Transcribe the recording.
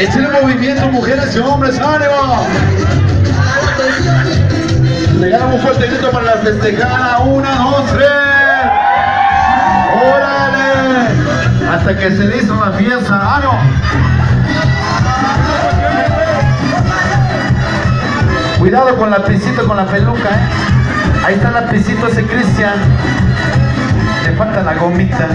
Échenle movimiento, mujeres y hombres, ánimo. Regalamos un fuerte grito para la festejada. Una, dos, tres. ¡Órale! Hasta que se dice la fiesta. ¡Ánimo! Cuidado con la pisito, con la peluca, ¿eh? Ahí está la pisito ese Cristian. Le falta la gomita.